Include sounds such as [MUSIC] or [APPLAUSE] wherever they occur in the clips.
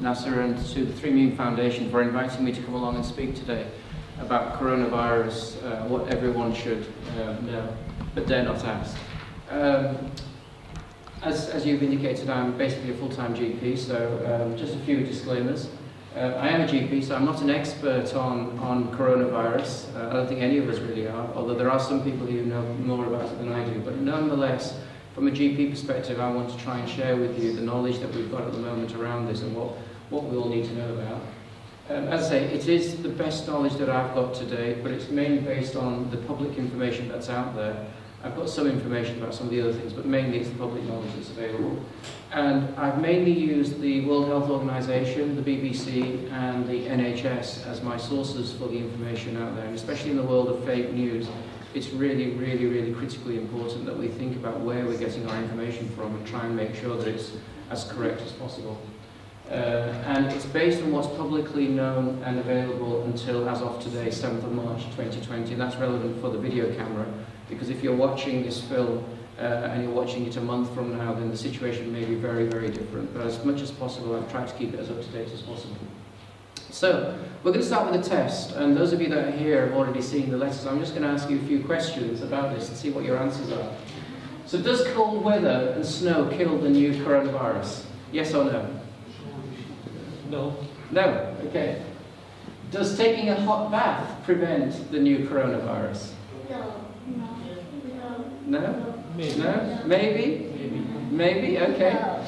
Nasser and to the Three Meem Foundation for inviting me to come along and speak today about coronavirus, uh, what everyone should uh, know, but dare not ask. Um, as, as you've indicated, I'm basically a full-time GP, so um, just a few disclaimers. Uh, I am a GP, so I'm not an expert on, on coronavirus. Uh, I don't think any of us really are, although there are some people who know more about it than I do. But nonetheless, from a GP perspective, I want to try and share with you the knowledge that we've got at the moment around this and what, what we all need to know about. Um, as I say, it is the best knowledge that I've got today, but it's mainly based on the public information that's out there. I've got some information about some of the other things, but mainly it's the public knowledge that's available. And I've mainly used the World Health Organization, the BBC, and the NHS as my sources for the information out there, and especially in the world of fake news it's really, really, really critically important that we think about where we're getting our information from and try and make sure that it's as correct as possible. Uh, and it's based on what's publicly known and available until as of today, 7th of March 2020, and that's relevant for the video camera, because if you're watching this film uh, and you're watching it a month from now, then the situation may be very, very different. But as much as possible, I've tried to keep it as up to date as possible. So, we're going to start with a test, and those of you that are here have already seen the letters. I'm just going to ask you a few questions about this and see what your answers are. So, does cold weather and snow kill the new coronavirus? Yes or no? No. No, okay. Does taking a hot bath prevent the new coronavirus? No. No? Maybe. No? Maybe? Maybe. Maybe? Okay. No.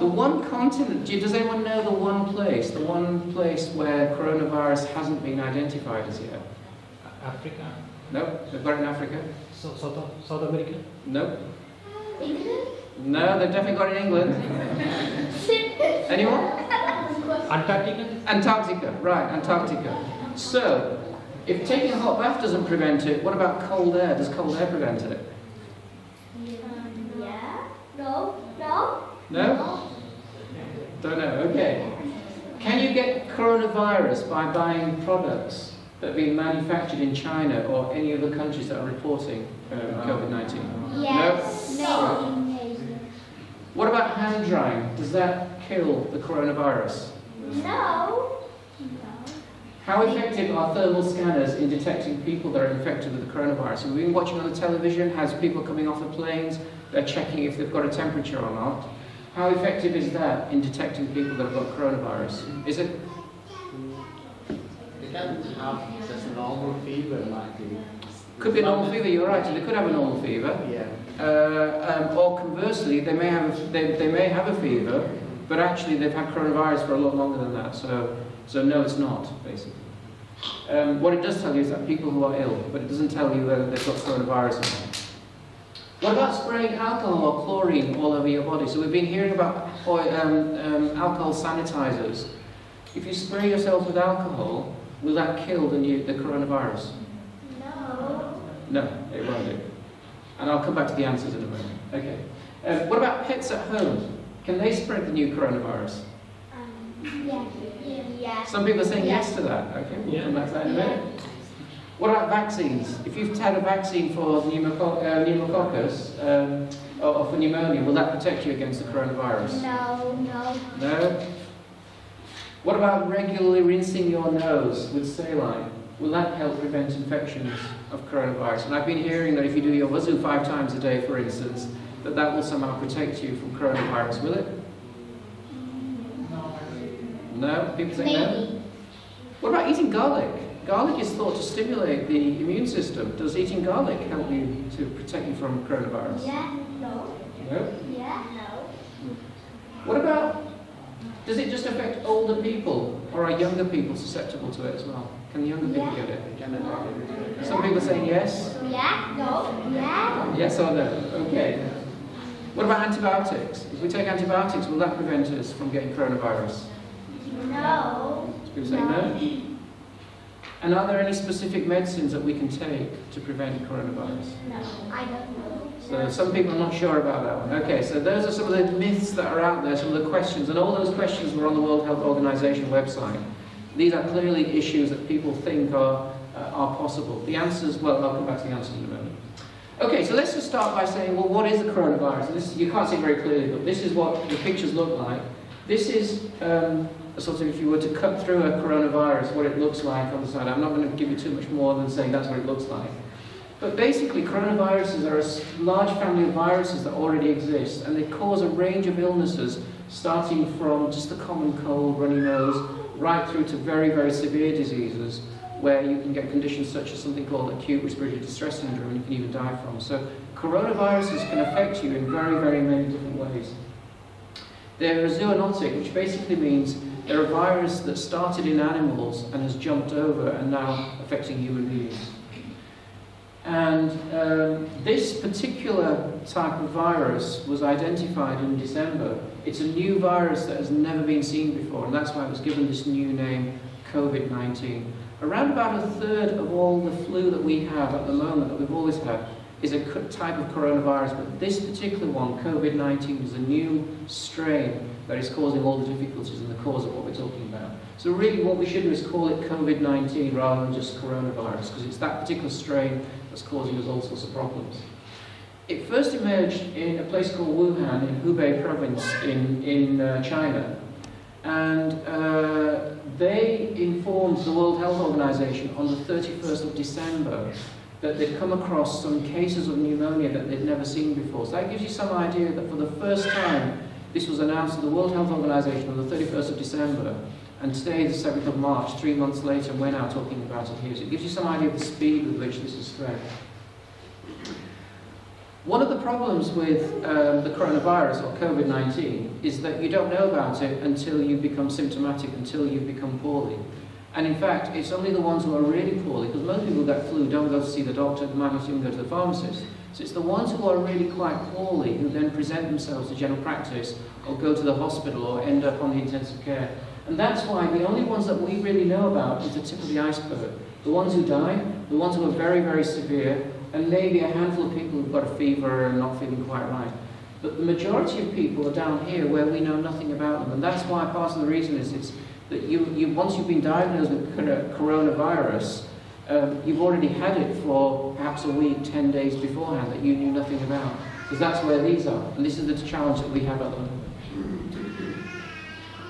The one continent, do you- does anyone know the one place, the one place where coronavirus hasn't been identified as yet? Africa. No? They've got it in Africa? So, South, South America. No? England? No, they've definitely got it in England. [LAUGHS] Anyone? Antarctica. Antarctica, right, Antarctica. So, if taking a hot bath doesn't prevent it, what about cold air? Does cold air prevent it? Um, yeah. No. No. No? Don't know, okay. Can you get coronavirus by buying products that have been manufactured in China or any other countries that are reporting um, COVID-19? Yes. No? No. What about hand drying? Does that kill the coronavirus? No. How effective are thermal scanners in detecting people that are infected with the coronavirus? We've been watching on the television, has people coming off of planes, they're checking if they've got a temperature or not. How effective is that in detecting people that have got coronavirus? Is it? They can have just normal fever like Could be a normal fever, you're right, they could have a normal fever. Yeah. Uh, um, or conversely, they may, have, they, they may have a fever, but actually they've had coronavirus for a lot longer than that. So, so no, it's not, basically. Um, what it does tell you is that people who are ill, but it doesn't tell you whether they've got coronavirus or not. What about spraying alcohol or chlorine all over your body? So we've been hearing about oil, um, um, alcohol sanitizers. If you spray yourself with alcohol, will that kill the, new, the coronavirus? No. No, it won't do. And I'll come back to the answers in a moment. Okay. Um, what about pets at home? Can they spread the new coronavirus? Um, yeah. Yeah. Some people are saying yes to that. Okay, we'll Yeah. come back to that in a minute. What about vaccines? If you've had a vaccine for pneumoco- uh, pneumococcus um, or, or for pneumonia, will that protect you against the coronavirus? No. No. No? What about regularly rinsing your nose with saline? Will that help prevent infections of coronavirus? And I've been hearing that if you do your wuzu five times a day, for instance, that that will somehow protect you from coronavirus. Will it? No? People say no? Maybe. What about eating garlic? Garlic is thought to stimulate the immune system. Does eating garlic help you to protect you from coronavirus? Yeah. No. No? Yeah. No. What about, does it just affect older people or are younger people susceptible to it as well? Can the younger people Yeah. get it? Can Some people saying yes, Yeah. No. Yeah. yes or no. Okay. What about antibiotics? If we take antibiotics, will that prevent us from getting coronavirus? No. People say no. And are there any specific medicines that we can take to prevent coronavirus? No. I don't know. So some people are not sure about that one. Okay, so those are some of the myths that are out there, some of the questions, and all those questions were on the World Health Organization website. These are clearly issues that people think are, uh, are possible. The answers, well, I'll come back to the answers in a moment. Okay, so let's just start by saying, well, what is the coronavirus? And this, you can't see very clearly, but this is what the pictures look like. This is um, sort of, if you were to cut through a coronavirus, what it looks like on the side. I'm not going to give you too much more than saying that's what it looks like. But basically, coronaviruses are a large family of viruses that already exist, and they cause a range of illnesses, starting from just the common cold, runny nose, right through to very, very severe diseases, where you can get conditions such as something called acute respiratory distress syndrome, and you can even die from. So coronaviruses can affect you in very, very many different ways. They're zoonotic, which basically means they're a virus that started in animals and has jumped over and now affecting human beings. And um, this particular type of virus was identified in December. It's a new virus that has never been seen before, and that's why it was given this new name, COVID-19. Around about a third of all the flu that we have at the moment, that we've always had, is a type of coronavirus, but this particular one, COVID-19, is a new strain that is causing all the difficulties and the cause of what we're talking about. So really what we should do is call it COVID-19 rather than just coronavirus, because it's that particular strain that's causing us all sorts of problems. It first emerged in a place called Wuhan in Hubei province in, in uh, China. And uh, they informed the World Health Organization on the 31st of December that they'd come across some cases of pneumonia that they'd never seen before. So that gives you some idea that for the first time, this was announced to the World Health Organization on the 31st of December, and today, the 7th of March, three months later, we're now talking about it here. So it gives you some idea of the speed with which this is spread. One of the problems with um, the coronavirus, or COVID-19, is that you don't know about it until you become symptomatic, until you become poorly. And in fact, it's only the ones who are really poorly, because most people who get flu don't go to see the doctor, they might not even go to the pharmacist. So it's the ones who are really quite poorly who then present themselves to general practice, or go to the hospital, or end up on the intensive care. And that's why the only ones that we really know about is the tip of the iceberg. The ones who die, the ones who are very, very severe, and maybe a handful of people who've got a fever and not feeling quite right. But the majority of people are down here where we know nothing about them. And that's why part of the reason is it's that you, you once you've been diagnosed with coronavirus, um, you've already had it for perhaps a week, 10 days beforehand that you knew nothing about. Because that's where these are. And this is the challenge that we have at the moment.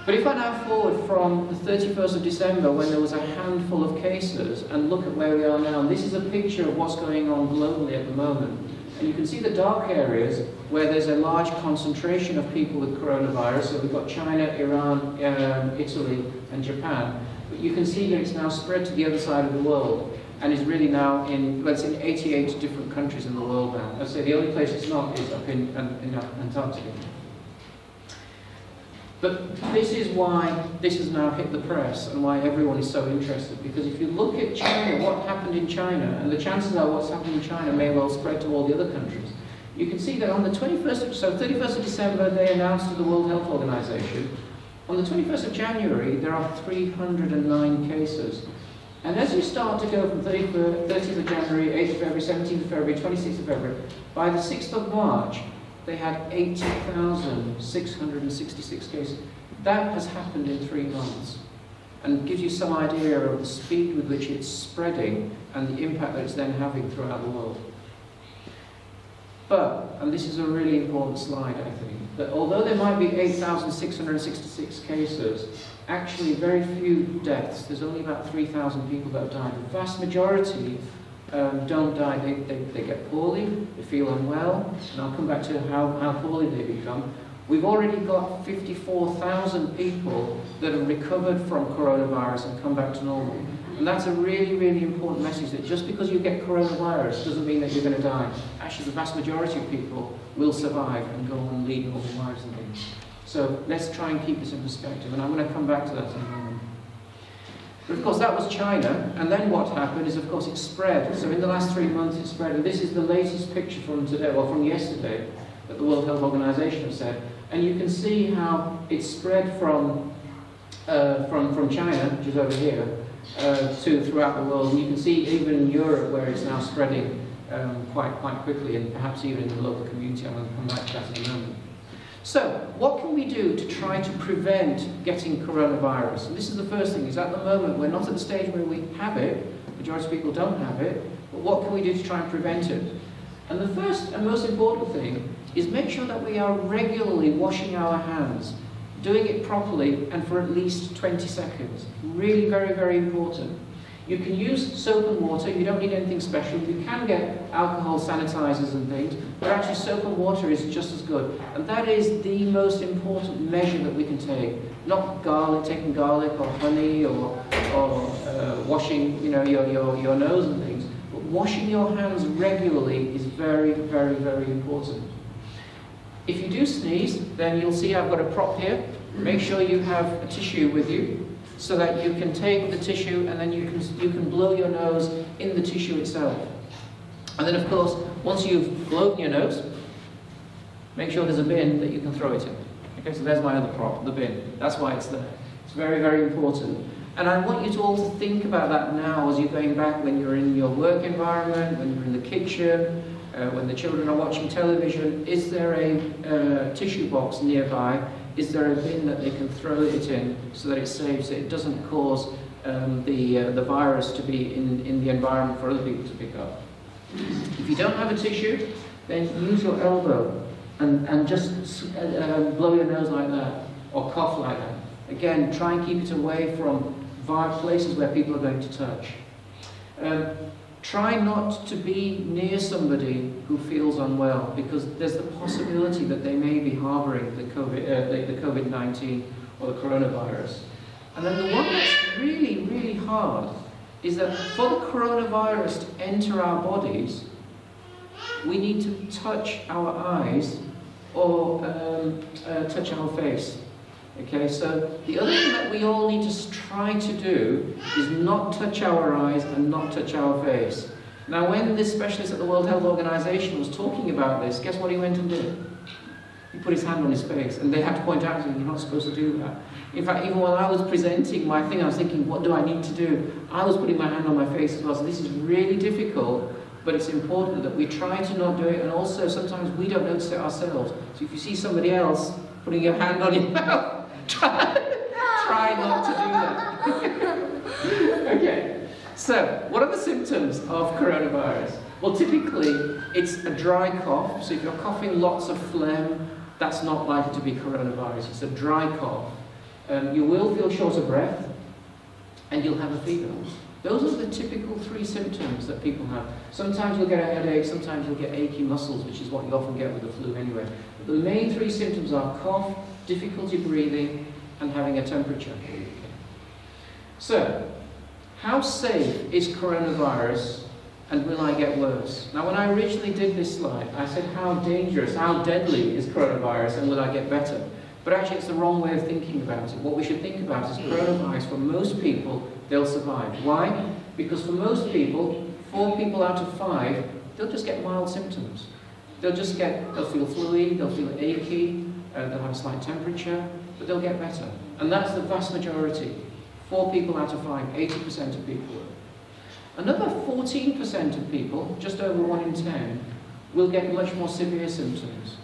But if I now forward from the 31st of December when there was a handful of cases and look at where we are now, this is a picture of what's going on globally at the moment. And you can see the dark areas where there's a large concentration of people with coronavirus. So we've got China, Iran, um, Italy, and Japan. But you can see that it's now spread to the other side of the world and is really now in, well, it's in 88 different countries in the world now. I'd say the only place it's not is up in, in, in Antarctica. But this is why this has now hit the press and why everyone is so interested. Because if you look at China, what happened in China, and the chances are what's happened in China may well spread to all the other countries. You can see that on the 21st of, so 31st of December, they announced to the World Health Organization, on the 21st of January, there are 309 cases. And as you start to go from 30th, 30th of January, 8th of February, 17th of February, 26th of February, by the 6th of March, they had 80,666 cases. That has happened in three months and gives you some idea of the speed with which it's spreading and the impact that it's then having throughout the world. But, and this is a really important slide, I think, that although there might be 8,666 cases, actually very few deaths. There's only about 3,000 people that have died. The vast majority um, don't die, they, they, they get poorly, they feel unwell, and I'll come back to how, how poorly they become. We've already got 54,000 people that have recovered from coronavirus and come back to normal. And that's a really, really important message that just because you get coronavirus doesn't mean that you're going to die. Actually, the vast majority of people will survive and go on and lead normal lives and things. So let's try and keep this in perspective, and I'm going to come back to that in a moment. But of course that was China, and then what happened is of course it spread. So in the last three months it spread, and this is the latest picture from today, well from yesterday, that the World Health Organization has said. And you can see how it spread from, uh, from, from China, which is over here, uh, to throughout the world. And you can see even in Europe where it's now spreading um, quite, quite quickly, and perhaps even in the local community. I'm going to come back to that in a moment. So, what can we do to try to prevent getting coronavirus? And this is the first thing, is at the moment we're not at the stage where we have it, majority of people don't have it, but what can we do to try and prevent it? And the first and most important thing is make sure that we are regularly washing our hands. Doing it properly and for at least 20 seconds. Really very, very important. You can use soap and water, you don't need anything special. You can get alcohol sanitizers and things, but actually soap and water is just as good. And that is the most important measure that we can take. Not garlic, taking garlic or honey or, or uh, washing you know, your, your, your nose and things. But washing your hands regularly is very, very, very important. If you do sneeze, then you'll see I've got a prop here. Make sure you have a tissue with you so that you can take the tissue and then you can, you can blow your nose in the tissue itself. And then of course, once you've blown your nose, make sure there's a bin that you can throw it in. Okay, so there's my other prop, the bin. That's why it's there. It's very, very important. And I want you to all to think about that now as you're going back when you're in your work environment, when you're in the kitchen, uh, when the children are watching television. Is there a uh, tissue box nearby is there a bin that they can throw it in so that it saves it doesn't cause um, the, uh, the virus to be in, in the environment for other people to pick up. If you don't have a tissue, then use your elbow and, and just uh, uh, blow your nose like that or cough like that. Again, try and keep it away from places where people are going to touch. Um, Try not to be near somebody who feels unwell because there's the possibility that they may be harboring the COVID, uh, the, the COVID-19 or the coronavirus. And then the one that's really, really hard is that for the coronavirus to enter our bodies, we need to touch our eyes or um, uh, touch our face. Okay, so the other thing that we all need to try to do is not touch our eyes and not touch our face. Now, when this specialist at the World Health Organization was talking about this, guess what he went and did? He put his hand on his face, and they had to point out to him, you're not supposed to do that. In fact, even while I was presenting my thing, I was thinking, what do I need to do? I was putting my hand on my face as well, so this is really difficult, but it's important that we try to not do it, and also sometimes we don't notice it ourselves. So if you see somebody else putting your hand on your [LAUGHS] mouth, try, not to do that. [LAUGHS] okay, so what are the symptoms of coronavirus? Well, typically, it's a dry cough. So if you're coughing lots of phlegm, that's not likely to be coronavirus. It's a dry cough. Um, you will feel short of breath, and you'll have a fever. Those are the typical three symptoms that people have. Sometimes you'll get a headache, sometimes you'll get achy muscles, which is what you often get with the flu anyway. But the main three symptoms are cough, difficulty breathing, and having a temperature. So, how safe is coronavirus and will I get worse? Now, when I originally did this slide, I said how dangerous, how deadly is coronavirus and will I get better? But actually, it's the wrong way of thinking about it. What we should think about is coronavirus, for most people, they'll survive. Why? Because for most people, four people out of five, they'll just get mild symptoms. They'll just get, they'll feel fluey, they'll feel achy, uh, they'll have a slight temperature, but they'll get better. And that's the vast majority. Four people out of five, 80% of people. Another 14% of people, just over one in 10, will get much more severe symptoms.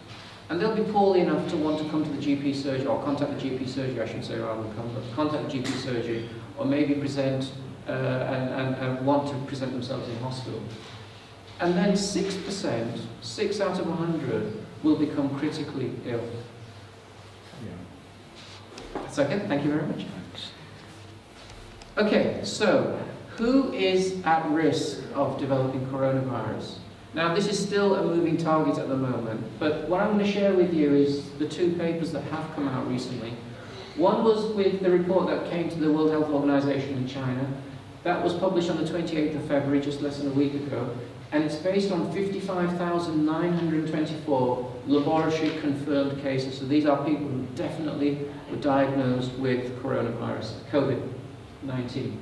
And they'll be poorly enough to want to come to the GP surgery, or contact the GP surgery, I should say, rather than come, contact the GP surgery, or maybe present uh, and, and, and want to present themselves in hospital. And then 6%, 6 out of 100, will become critically ill. Second, thank you very much. Okay, so who is at risk of developing coronavirus? Now, this is still a moving target at the moment, but what I'm going to share with you is the two papers that have come out recently. One was with the report that came to the World Health Organization in China. That was published on the 28th of February, just less than a week ago, and it's based on 55,924 laboratory confirmed cases. So these are people who definitely were diagnosed with coronavirus, COVID-19.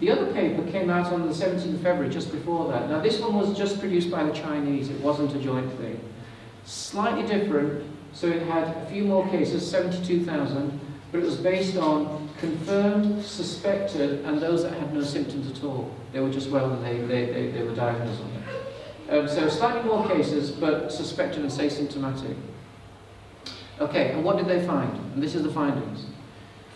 The other paper came out on the 17th of February, just before that. Now this one was just produced by the Chinese, it wasn't a joint thing. Slightly different, so it had a few more cases, 72,000, but it was based on confirmed, suspected, and those that had no symptoms at all. They were just well and they, they, they, they were diagnosed on it. Um, so slightly more cases, but suspected and asymptomatic. Okay, and what did they find? And this is the findings.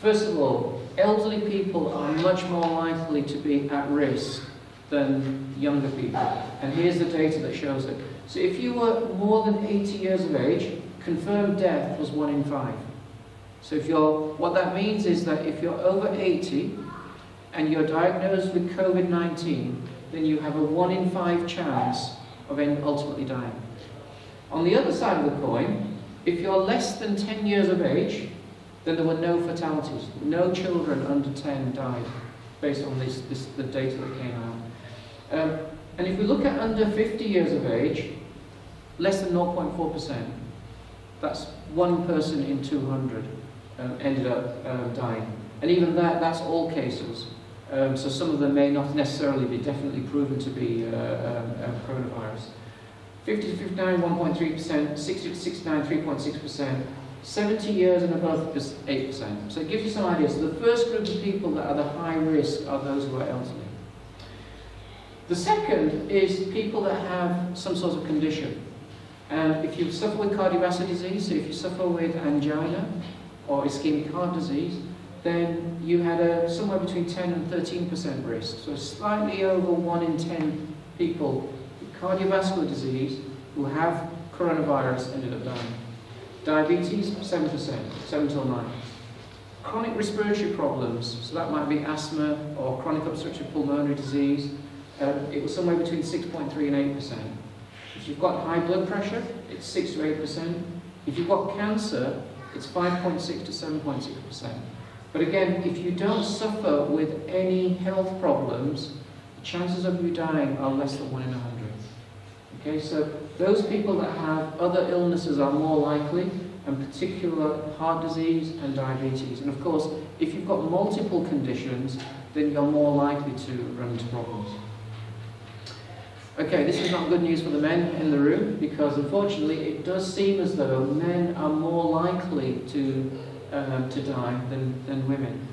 First of all, elderly people are much more likely to be at risk than younger people. And here's the data that shows it. So if you were more than 80 years of age, confirmed death was one in five. So if you're, what that means is that if you're over 80 and you're diagnosed with COVID-19, then you have a one in five chance of ultimately dying. On the other side of the coin, if you're less than 10 years of age, then there were no fatalities. No children under 10 died based on this, this the data that came out. Um, and if we look at under 50 years of age, less than 0.4%. That's one person in 200 um, ended up um, dying. And even that, that's all cases. Um, so some of them may not necessarily be definitely proven to be uh, um, um, coronavirus. 50 to 59, 1.3%, 60 to 69, 3.6%, 70 years and above is 8%. So it gives you some ideas. So the first group of people that are the high risk are those who are elderly. The second is people that have some sort of condition. And if you suffer with cardiovascular disease, so if you suffer with angina or ischemic heart disease, then you had a somewhere between 10 and 13% risk. So slightly over 1 in 10 people with cardiovascular disease who have coronavirus ended up dying. Diabetes, 7%, 7 till 9. Chronic respiratory problems, so that might be asthma or chronic obstructive pulmonary disease, uh, it was somewhere between 6.3 and 8%. If you've got high blood pressure, it's 6 to 8%. If you've got cancer, it's 5.6 to 7.6%. But again, if you don't suffer with any health problems, the chances of you dying are less than 1 in 100. Okay, so those people that have other illnesses are more likely, and particular heart disease and diabetes. And of course, if you've got multiple conditions, then you're more likely to run into problems. Okay, this is not good news for the men in the room because unfortunately it does seem as though men are more likely to, um, to die than, than women.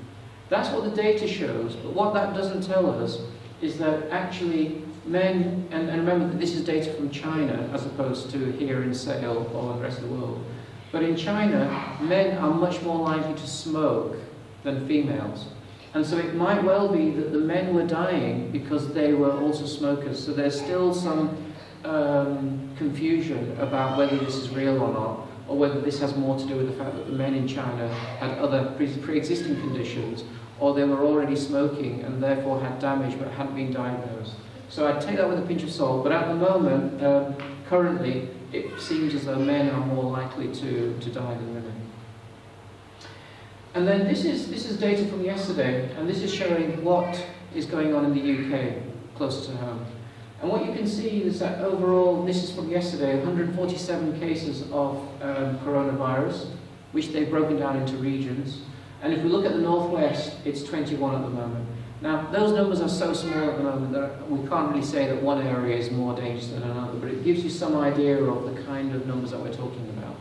That's what the data shows, but what that doesn't tell us is that actually men, and, and remember that this is data from China as opposed to here in Sale or the rest of the world, but in China, men are much more likely to smoke than females. And so it might well be that the men were dying because they were also smokers. So there's still some um, confusion about whether this is real or not, or whether this has more to do with the fact that the men in China had other pre-existing conditions, or they were already smoking and therefore had damage but hadn't been diagnosed. So I'd take that with a pinch of salt, but at the moment, um, currently, it seems as though men are more likely to, to die than women. And then this is, this is data from yesterday, and this is showing what is going on in the UK, closer to home. And what you can see is that overall, this is from yesterday, 147 cases of um, coronavirus, which they've broken down into regions. And if we look at the northwest, it's 21 at the moment. Now, those numbers are so small at the moment that we can't really say that one area is more dangerous than another, but it gives you some idea of the kind of numbers that we're talking about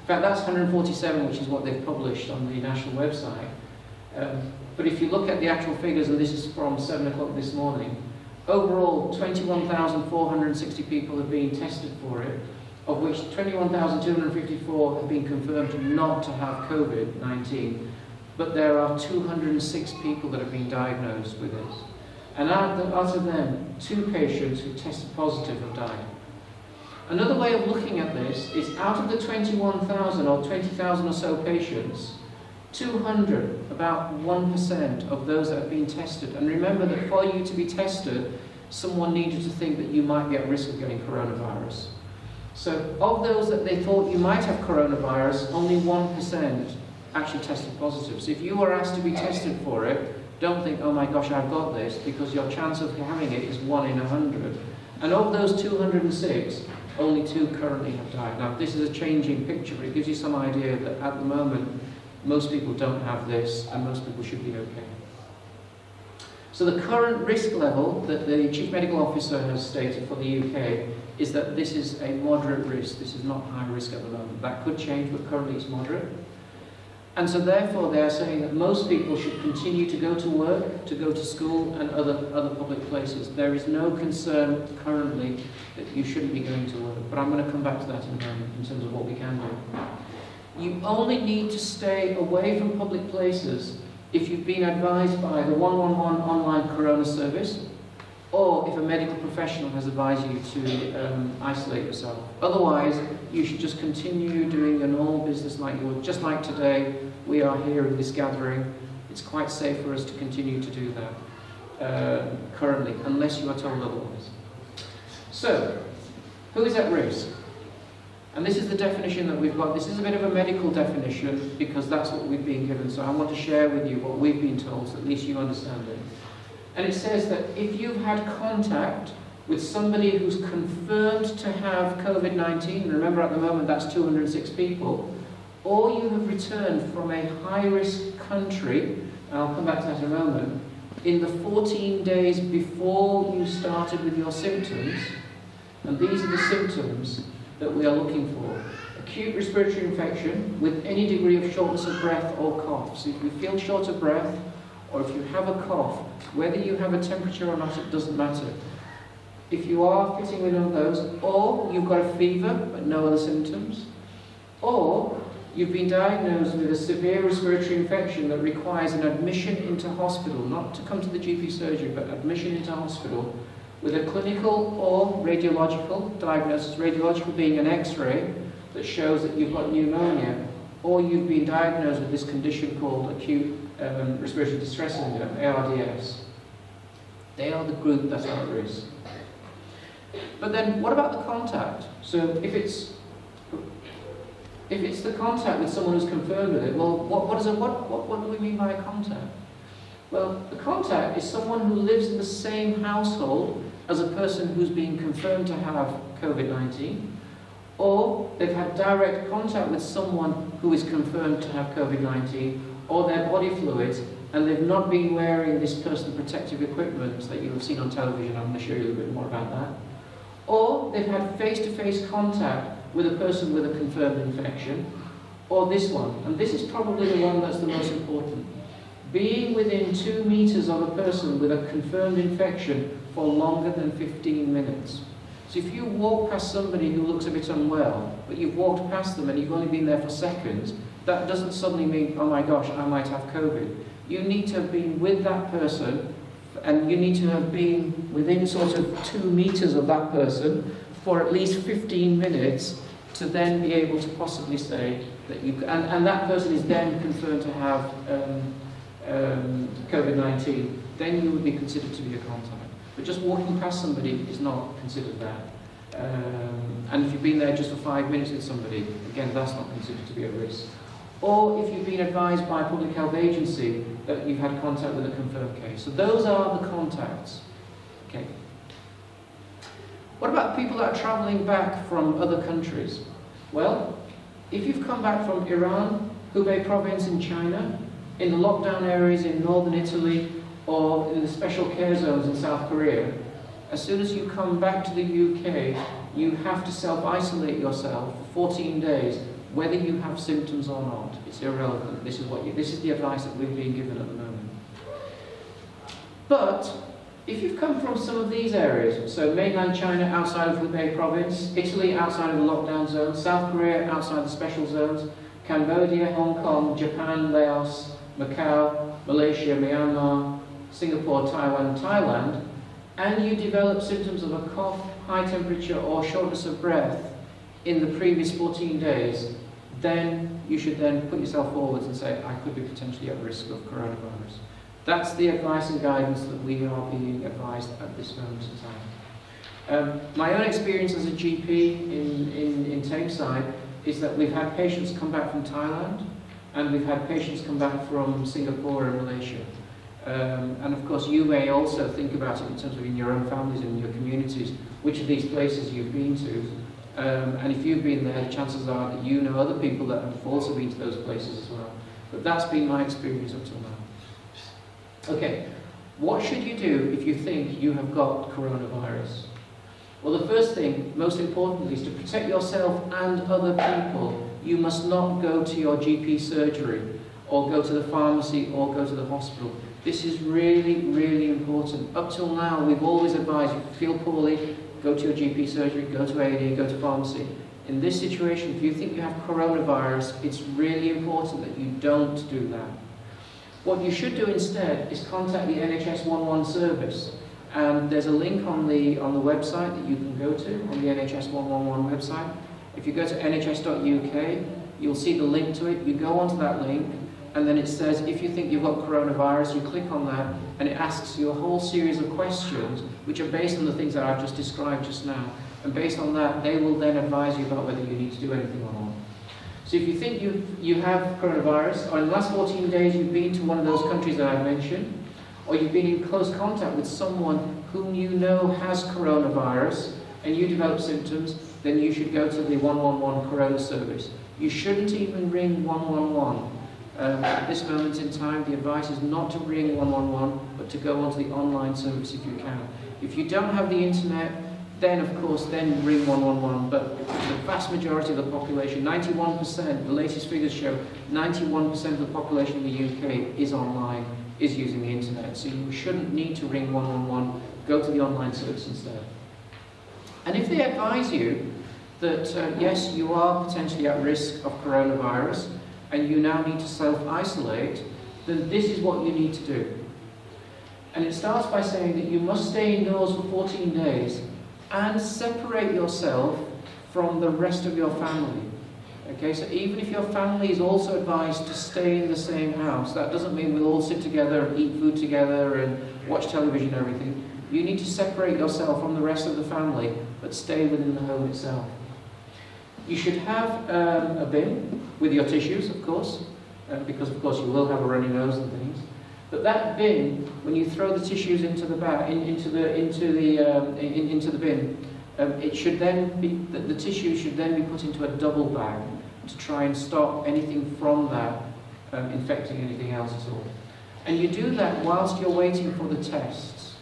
In fact, that's 147, which is what they've published on the national website. Um, but if you look at the actual figures, and this is from 7 o'clock this morning, overall 21,460 people have been tested for it, of which 21,254 have been confirmed not to have COVID-19, but there are 206 people that have been diagnosed with it. And out of them, two patients who tested positive have died. Another way of looking at this is out of the 21,000 or 20,000 or so patients, 200, about 1% of those that have been tested. And remember that for you to be tested, someone needed to think that you might be at risk of getting coronavirus. So of those that they thought you might have coronavirus, only 1% actually tested positive. So if you were asked to be tested for it, don't think, oh my gosh, I've got this, because your chance of having it is 1 in 100. And of those 206, only two currently have died. Now, this is a changing picture, but it gives you some idea that at the moment, most people don't have this, and most people should be okay. So the current risk level that the Chief Medical Officer has stated for the UK is that this is a moderate risk. This is not high risk at the moment. That could change, but currently it's moderate. And so therefore they are saying that most people should continue to go to work, to go to school and other, other public places. There is no concern currently that you shouldn't be going to work. But I'm going to come back to that in a moment in terms of what we can do. You only need to stay away from public places if you've been advised by the 111 online corona service or if a medical professional has advised you to um, isolate yourself. Otherwise, you should just continue doing your normal business like you would. Just like today, we are here in this gathering. It's quite safe for us to continue to do that uh, currently, unless you are told otherwise. So, who is at risk? And this is the definition that we've got. This is a bit of a medical definition because that's what we've been given. So I want to share with you what we've been told so at least you understand it. And it says that if you've had contact with somebody who's confirmed to have COVID-19, remember at the moment that's 206 people, or you have returned from a high-risk country, and I'll come back to that in a moment, in the 14 days before you started with your symptoms, and these are the symptoms that we are looking for. Acute respiratory infection with any degree of shortness of breath or cough. So if you feel short of breath, or if you have a cough, whether you have a temperature or not, it doesn't matter. If you are fitting with one of those, or you've got a fever but no other symptoms, or you've been diagnosed with a severe respiratory infection that requires an admission into hospital, not to come to the GP surgery, but admission into hospital, with a clinical or radiological diagnosis, radiological being an x-ray that shows that you've got pneumonia, or you've been diagnosed with this condition called acute um, respiratory distress syndrome, ARDS. They are the group that are at risk. But then, what about the contact? So, if it's if it's the contact with someone who's confirmed with it, well, what, what, is it, what, what, what do we mean by a contact? Well, a contact is someone who lives in the same household as a person who's been confirmed to have COVID-19, or they've had direct contact with someone who is confirmed to have COVID-19, or their body fluids, and they've not been wearing this personal protective equipment that you've seen on television. I'm going to show you a little bit more about that. Or they've had face-to-face -face contact with a person with a confirmed infection, or this one. And this is probably the one that's the most important. Being within two meters of a person with a confirmed infection for longer than 15 minutes. So if you walk past somebody who looks a bit unwell, but you've walked past them and you've only been there for seconds, that doesn't suddenly mean, oh my gosh, I might have COVID. You need to have been with that person and you need to have been within sort of two meters of that person for at least 15 minutes to then be able to possibly say that you, and, and that person is then confirmed to have um, um, COVID-19, then you would be considered to be a contact. But just walking past somebody is not considered that. Um, and if you've been there just for five minutes with somebody, again, that's not considered to be a risk. Or if you've been advised by a public health agency that you've had contact with a confirmed case. So those are the contacts. Okay. What about people that are travelling back from other countries? Well, if you've come back from Iran, Hubei province in China, in the lockdown areas in northern Italy, or in the special care zones in South Korea, as soon as you come back to the UK, you have to self-isolate yourself for 14 days, whether you have symptoms or not. It's irrelevant. This is, what you, this is the advice that we've been given at the moment. But, if you've come from some of these areas, so mainland China outside of Hubei province, Italy outside of the lockdown zone, South Korea outside the special zones, Cambodia, Hong Kong, Japan, Laos, Macau, Malaysia, Myanmar, Singapore, Taiwan, Thailand, and you develop symptoms of a cough, high temperature, or shortness of breath in the previous 14 days, then you should then put yourself forwards and say, I could be potentially at risk of coronavirus. That's the advice and guidance that we are being advised at this moment in time. Um, my own experience as a GP in, in, in Tameside is that we've had patients come back from Thailand and we've had patients come back from Singapore and Malaysia. Um, and of course, you may also think about it in terms of in your own families and your communities, which of these places you've been to. Um, and if you've been there, chances are that you know other people that have also been to those places as well. But that's been my experience up till now. Okay, what should you do if you think you have got coronavirus? Well, the first thing, most importantly, is to protect yourself and other people. You must not go to your GP surgery, or go to the pharmacy, or go to the hospital. This is really, really important. Up till now, we've always advised you feel poorly, go to your GP surgery, go to A&E, go to pharmacy. In this situation, if you think you have coronavirus, it's really important that you don't do that. What you should do instead is contact the NHS 11 service. And there's a link on the, on the website that you can go to, on the NHS 111 website. If you go to nhs.uk, you'll see the link to it. You go onto that link, and then it says if you think you've got coronavirus, you click on that, and it asks you a whole series of questions which are based on the things that I've just described just now. And based on that, they will then advise you about whether you need to do anything or not. So if you think you, you have coronavirus, or in the last 14 days you've been to one of those countries that I mentioned, or you've been in close contact with someone whom you know has coronavirus, and you develop symptoms, then you should go to the 111 Corona service. You shouldn't even ring 111. Um, at this moment in time, the advice is not to ring 111, but to go onto the online service if you can. If you don't have the internet, then of course, then ring 111. But the vast majority of the population, 91%, the latest figures show 91% of the population in the UK is online, is using the internet. So you shouldn't need to ring 111, go to the online service instead. And if they advise you that uh, yes, you are potentially at risk of coronavirus and you now need to self-isolate, then this is what you need to do. And it starts by saying that you must stay indoors for 14 days and separate yourself from the rest of your family. Okay, so even if your family is also advised to stay in the same house, that doesn't mean we'll all sit together and eat food together and watch television and everything. You need to separate yourself from the rest of the family, but stay within the home itself. You should have um, a bin with your tissues, of course, uh, because of course you will have a runny nose and things. But that bin, when you throw the tissues into the bag, in, into the into the um, in, into the bin, um, it should then be the, the tissue should then be put into a double bag to try and stop anything from that um, infecting anything else at all. And you do that whilst you're waiting for the tests.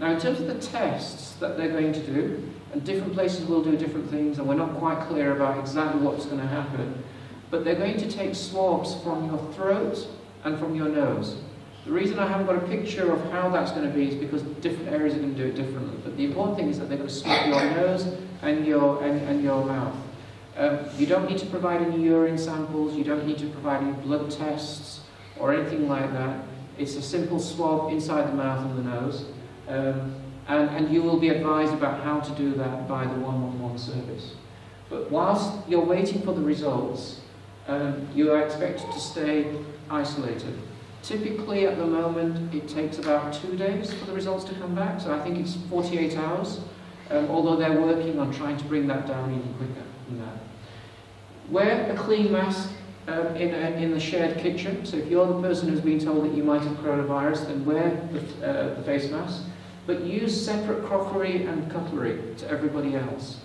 Now, in terms of the tests that they're going to do, and different places will do different things, and we're not quite clear about exactly what's going to happen, but they're going to take swabs from your throat and from your nose. The reason I haven't got a picture of how that's going to be is because different areas are going to do it differently. But the important thing is that they're going to swab your nose and your, and, and your mouth. Um, you don't need to provide any urine samples, you don't need to provide any blood tests or anything like that. It's a simple swab inside the mouth and the nose. Um, and, and you will be advised about how to do that by the 111 service. But whilst you're waiting for the results, um, you are expected to stay isolated. Typically, at the moment, it takes about two days for the results to come back, so I think it's 48 hours, um, although they're working on trying to bring that down even quicker than that. Wear a clean mask um, in, a, in the shared kitchen, so if you're the person who's been told that you might have coronavirus, then wear the, uh, the face mask, but use separate crockery and cutlery to everybody else.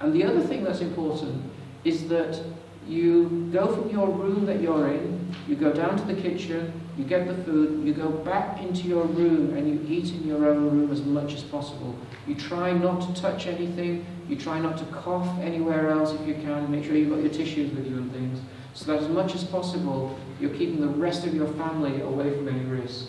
And the other thing that's important is that you go from your room that you're in, you go down to the kitchen, you get the food, you go back into your room and you eat in your own room as much as possible. You try not to touch anything, you try not to cough anywhere else if you can, make sure you've got your tissues with you and things, so that as much as possible you're keeping the rest of your family away from any risk.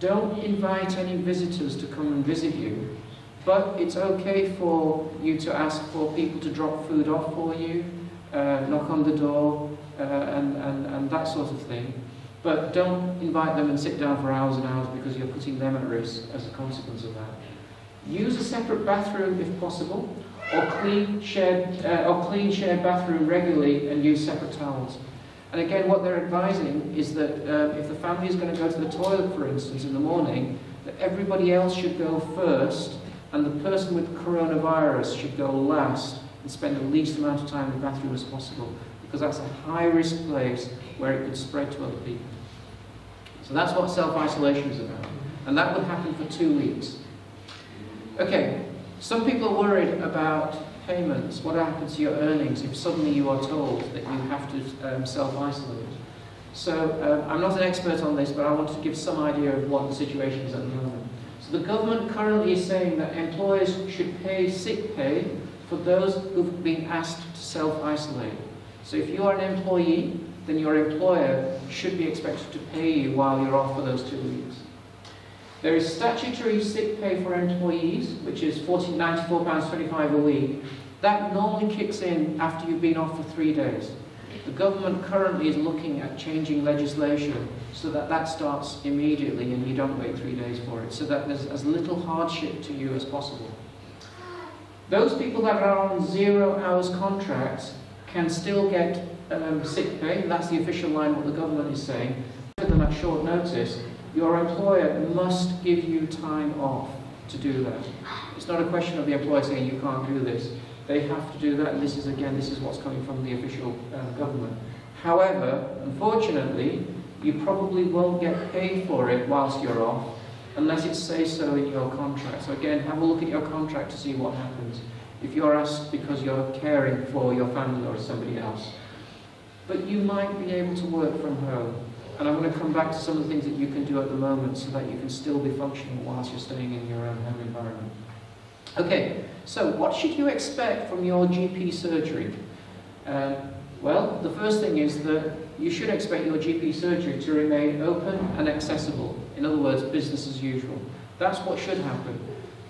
Don't invite any visitors to come and visit you, but it's okay for you to ask for people to drop food off for you, uh, knock on the door, uh, and, and, and that sort of thing. But don't invite them and sit down for hours and hours because you're putting them at risk as a consequence of that. Use a separate bathroom if possible, or clean shared, uh, or clean shared bathroom regularly and use separate towels. And again, what they're advising is that um, if the family is going to go to the toilet, for instance, in the morning, that everybody else should go first, and the person with coronavirus should go last and spend the least amount of time in the bathroom as possible, because that's a high-risk place where it could spread to other people. So that's what self-isolation is about. And that would happen for two weeks. Okay, some people are worried about payments. What happens to your earnings if suddenly you are told that you have to um, self-isolate? So um, I'm not an expert on this, but I want to give some idea of what the situation is at the moment. So the government currently is saying that employers should pay sick pay for those who've been asked to self-isolate. So if you are an employee then your employer should be expected to pay you while you're off for those two weeks. There is statutory sick pay for employees, which is £94.25 a week. That normally kicks in after you've been off for three days. The government currently is looking at changing legislation so that that starts immediately and you don't wait three days for it, so that there's as little hardship to you as possible. Those people that are on zero hours contracts can still get um, sick pay, that's the official line what the government is saying. Other than at short notice, your employer must give you time off to do that. It's not a question of the employer saying you can't do this. They have to do that, and this is again, this is what's coming from the official um, government. However, unfortunately, you probably won't get paid for it whilst you're off, unless it says so in your contract. So again, have a look at your contract to see what happens. If you're asked because you're caring for your family or somebody else. But you might be able to work from home. And I'm going to come back to some of the things that you can do at the moment so that you can still be functioning whilst you're staying in your own home environment. Okay, so what should you expect from your GP surgery? Um, well, the first thing is that you should expect your GP surgery to remain open and accessible. In other words, business as usual. That's what should happen.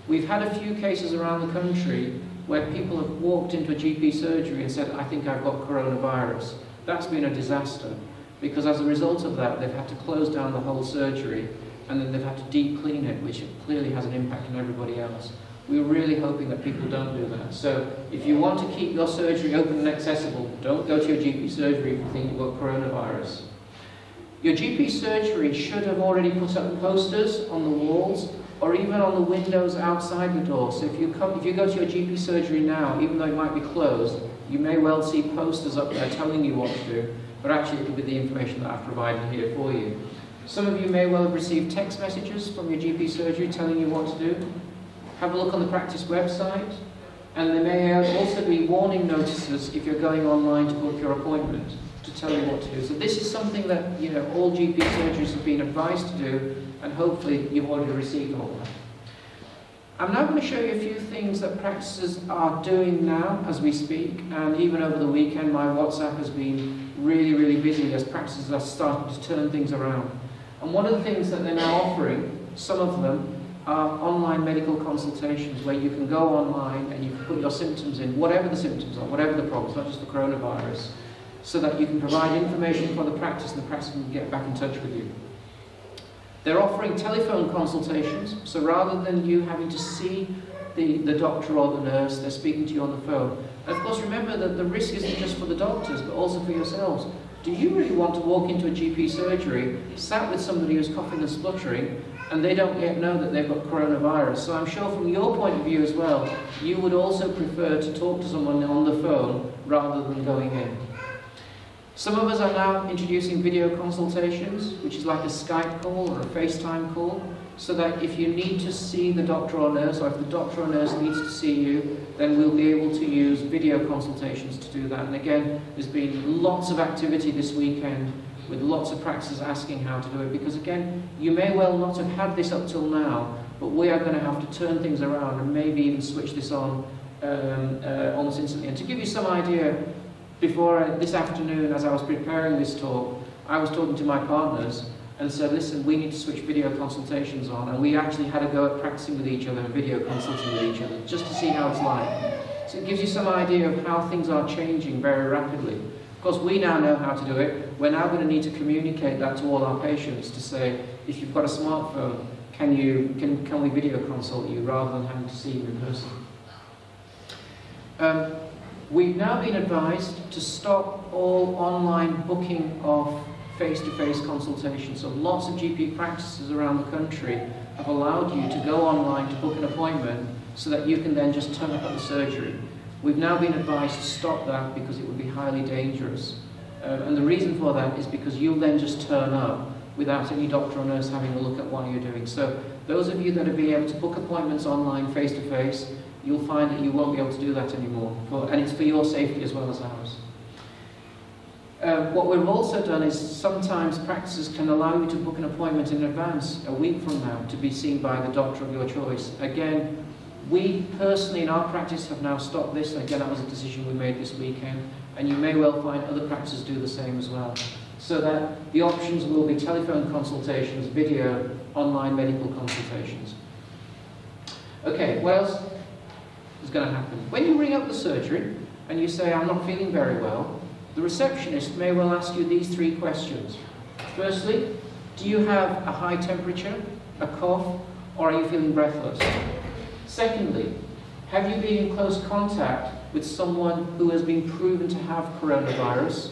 We've had a few cases around the country where people have walked into a GP surgery and said, I think I've got coronavirus. That's been a disaster because as a result of that, they've had to close down the whole surgery and then they've had to deep clean it, which clearly has an impact on everybody else. We're really hoping that people don't do that. So if you want to keep your surgery open and accessible, don't go to your GP surgery if you think you've got coronavirus. Your GP surgery should have already put up posters on the walls or even on the windows outside the door. So if you, come, if you go to your GP surgery now, even though it might be closed, you may well see posters up there telling you what to do, but actually it will be the information that I've provided here for you. Some of you may well have received text messages from your GP surgery telling you what to do. Have a look on the practice website, and there may also be warning notices if you're going online to book your appointment to tell you what to do. So this is something that you know all GP surgeries have been advised to do, and hopefully you've already received all that. I'm now going to show you a few things that practices are doing now as we speak, and even over the weekend my WhatsApp has been really, really busy as practices are starting to turn things around. And one of the things that they're now offering, some of them, are online medical consultations where you can go online and you can put your symptoms in, whatever the symptoms are, whatever the problems, not just the coronavirus, so that you can provide information for the practice and the practice can get back in touch with you. They're offering telephone consultations, so rather than you having to see the, the doctor or the nurse, they're speaking to you on the phone. Of course, remember that the risk isn't just for the doctors, but also for yourselves. Do you really want to walk into a GP surgery, sat with somebody who's coughing and spluttering, and they don't yet know that they've got coronavirus. So I'm sure from your point of view as well, you would also prefer to talk to someone on the phone rather than going in. Some of us are now introducing video consultations, which is like a Skype call or a FaceTime call, so that if you need to see the doctor or nurse, or if the doctor or nurse needs to see you, then we'll be able to use video consultations to do that. And again, there's been lots of activity this weekend with lots of practices asking how to do it because again you may well not have had this up till now but we are going to have to turn things around and maybe even switch this on um, uh, almost instantly and to give you some idea before I, this afternoon as I was preparing this talk I was talking to my partners and said listen we need to switch video consultations on and we actually had a go at practicing with each other and video consulting with each other just to see how it's like so it gives you some idea of how things are changing very rapidly Of course, we now know how to do it. We're now going to need to communicate that to all our patients to say, if you've got a smartphone, can, you, can, can we video consult you rather than having to see you in person? Um, we've now been advised to stop all online booking of face-to-face -face consultations. So lots of GP practices around the country have allowed you to go online to book an appointment so that you can then just turn up at the surgery. We've now been advised to stop that because it would be highly dangerous. Uh, and the reason for that is because you'll then just turn up without any doctor or nurse having a look at what you're doing. So those of you that are being able to book appointments online face-to-face, -face, you'll find that you won't be able to do that anymore. For, and it's for your safety as well as ours. Uh, what we've also done is sometimes practices can allow you to book an appointment in advance, a week from now, to be seen by the doctor of your choice. Again, we personally in our practice have now stopped this. Again, that was a decision we made this weekend. And you may well find other practices do the same as well. So that the options will be telephone consultations, video, online medical consultations. Okay, what else is going to happen? When you ring up the surgery and you say, I'm not feeling very well, the receptionist may well ask you these three questions. Firstly, do you have a high temperature, a cough, or are you feeling breathless? Secondly, have you been in close contact with someone who has been proven to have coronavirus?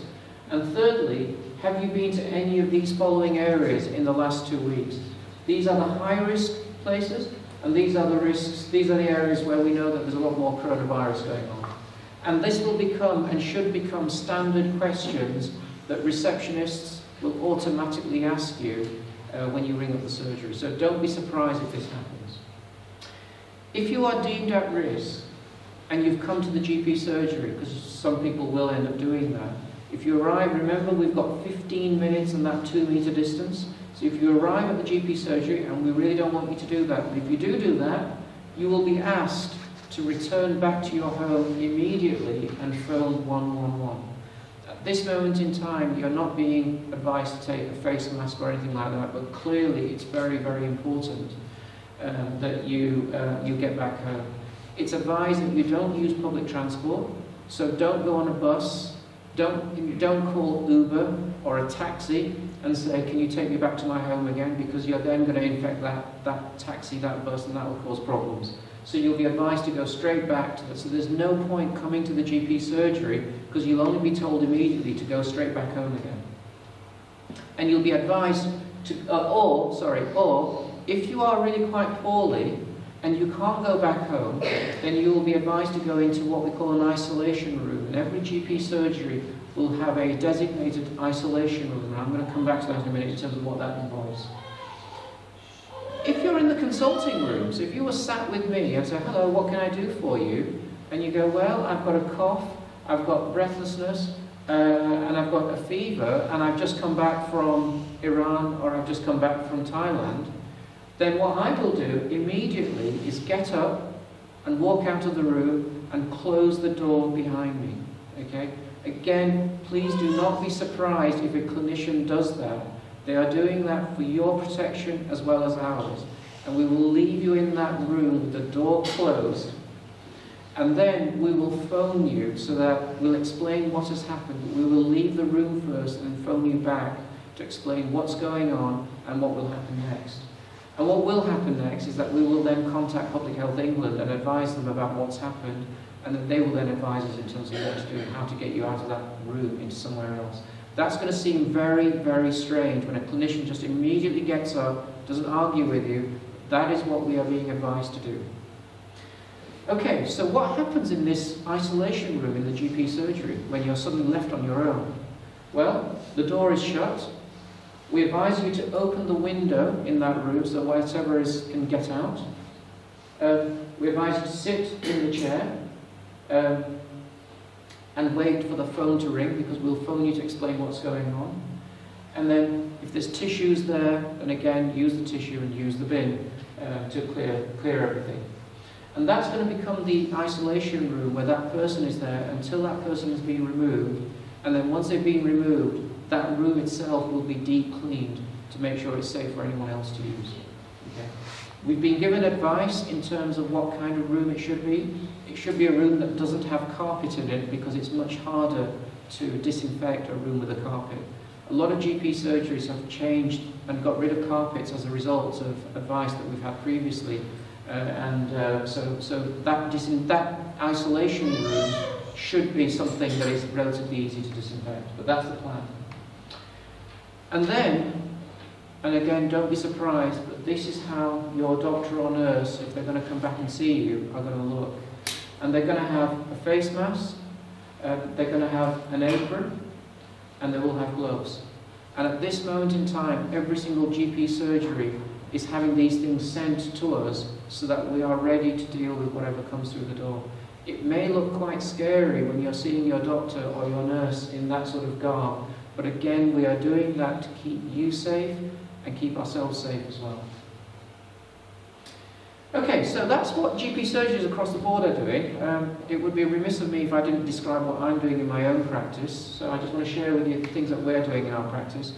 And thirdly, have you been to any of these following areas in the last two weeks? These are the high risk places, and these are the risks, these are the areas where we know that there's a lot more coronavirus going on. And this will become and should become standard questions that receptionists will automatically ask you uh, when you ring up the surgery. So don't be surprised if this happens. If you are deemed at risk and you've come to the GP surgery, because some people will end up doing that, if you arrive, remember we've got 15 minutes and that two metre distance. So if you arrive at the GP surgery, and we really don't want you to do that, but if you do do that, you will be asked to return back to your home immediately and phone 111. At this moment in time, you're not being advised to take a face mask or anything like that, but clearly it's very, very important um, that you, uh, you get back home. It's advised that you don't use public transport, so don't go on a bus, don't, don't call Uber or a taxi and say, can you take me back to my home again? Because you're then going to infect that, that taxi, that bus, and that will cause problems. So you'll be advised to go straight back to the, so there's no point coming to the GP surgery because you'll only be told immediately to go straight back home again. And you'll be advised to, uh, or, sorry, or if you are really quite poorly and you can't go back home, then you will be advised to go into what we call an isolation room. And every GP surgery will have a designated isolation room. And I'm going to come back to that in a minute in terms of what that involves. If you're in the consulting rooms, if you were sat with me and say, hello, what can I do for you? And you go, well, I've got a cough, I've got breathlessness, uh, and I've got a fever, and I've just come back from Iran, or I've just come back from Thailand, then what I will do immediately is get up and walk out of the room and close the door behind me. Okay? Again, please do not be surprised if a clinician does that. They are doing that for your protection as well as ours. And we will leave you in that room with the door closed. And then we will phone you so that we'll explain what has happened. We will leave the room first and phone you back to explain what's going on and what will happen next. And what will happen next is that we will then contact Public Health England and advise them about what's happened, and then they will then advise us in terms of what to do and how to get you out of that room into somewhere else. That's going to seem very, very strange when a clinician just immediately gets up, doesn't argue with you. That is what we are being advised to do. Okay, so what happens in this isolation room in the GP surgery when you're suddenly left on your own? Well, the door is shut. We advise you to open the window in that room so whatever is can get out. Um, we advise you to sit in the chair. Um, and wait for the phone to ring because we'll phone you to explain what's going on. And then if there's tissues there, then again, use the tissue and use the bin uh, to clear, clear everything. And that's going to become the isolation room where that person is there until that person has been removed. And then once they've been removed, that room itself will be deep cleaned to make sure it's safe for anyone else to use. Okay. We've been given advice in terms of what kind of room it should be. It should be a room that doesn't have carpet in it because it's much harder to disinfect a room with a carpet. A lot of GP surgeries have changed and got rid of carpets as a result of advice that we've had previously. Uh, and uh, so, so that, that isolation room should be something that is relatively easy to disinfect. But that's the plan. And then, and again, don't be surprised, but this is how your doctor or nurse, if they're going to come back and see you, are going to look. And they're going to have a face mask, um, they're going to have an apron, and they will have gloves. And at this moment in time, every single GP surgery is having these things sent to us so that we are ready to deal with whatever comes through the door. It may look quite scary when you're seeing your doctor or your nurse in that sort of garb, but again, we are doing that to keep you safe and keep ourselves safe as well. Okay, so that's what GP surgeries across the board are doing. Um, it would be remiss of me if I didn't describe what I'm doing in my own practice. So I just want to share with you the things that we're doing in our practice.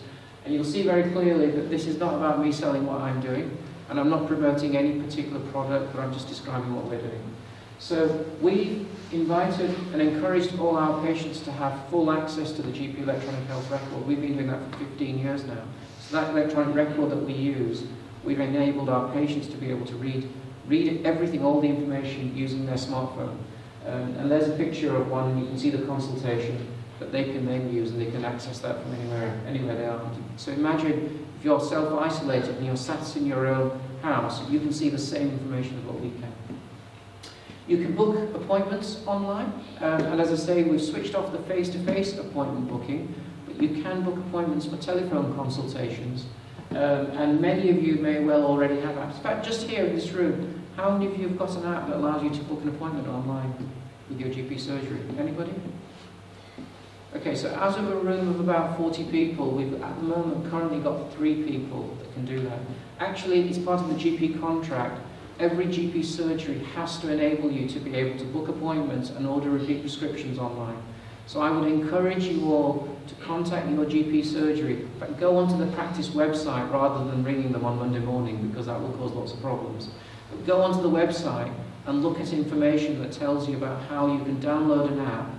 And you'll see very clearly that this is not about me selling what I'm doing, and I'm not promoting any particular product, but I'm just describing what we're doing. So we invited and encouraged all our patients to have full access to the GP electronic health record. We've been doing that for 15 years now. So that electronic record that we use, we've enabled our patients to be able to read, read everything, all the information using their smartphone. Um, and there's a picture of one, and you can see the consultation that they can then use, and they can access that from anywhere, anywhere they are. So imagine if you're self-isolated and you're sat in your own house, you can see the same information as what we can. You can book appointments online, um, and as I say, we've switched off the face-to-face -face appointment booking, but you can book appointments for telephone consultations, um, and many of you may well already have apps. In fact, just here in this room, how many of you have got an app that allows you to book an appointment online with your GP surgery? Anybody? Okay, so out of a room of about 40 people, we've at the moment currently got three people that can do that. Actually, it's part of the GP contract. Every GP surgery has to enable you to be able to book appointments and order repeat prescriptions online. So I would encourage you all to contact your GP surgery. but go onto the practice website rather than ringing them on Monday morning because that will cause lots of problems. Go onto the website and look at information that tells you about how you can download an app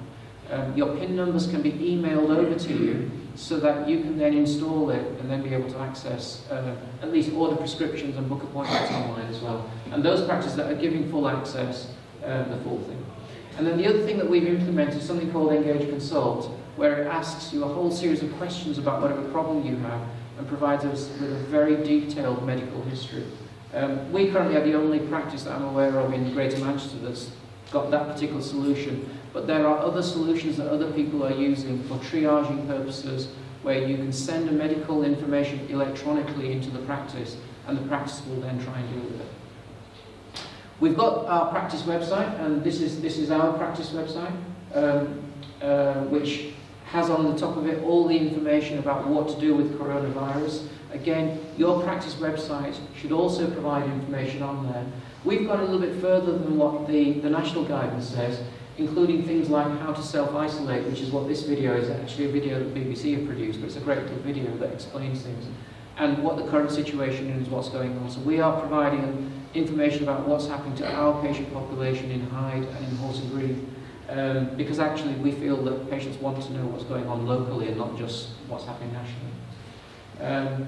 um, your PIN numbers can be emailed over to you so that you can then install it and then be able to access, uh, at least order prescriptions and book appointments online as well. And those practices that are giving full access, uh, the full thing. And then the other thing that we've implemented is something called Engage Consult, where it asks you a whole series of questions about whatever problem you have and provides us with a very detailed medical history. Um, we currently are the only practice that I'm aware of in Greater Manchester that's got that particular solution but there are other solutions that other people are using for triaging purposes where you can send a medical information electronically into the practice and the practice will then try and deal with it. We've got our practice website and this is, this is our practice website um, uh, which has on the top of it all the information about what to do with coronavirus. Again, your practice website should also provide information on there. We've gone a little bit further than what the, the national guidance says including things like how to self-isolate, which is what this video is actually a video that BBC have produced, but it's a great little video that explains things, and what the current situation is, what's going on. So we are providing information about what's happening to our patient population in Hyde and in Haughton Green, um, because actually we feel that patients want to know what's going on locally and not just what's happening nationally. Um,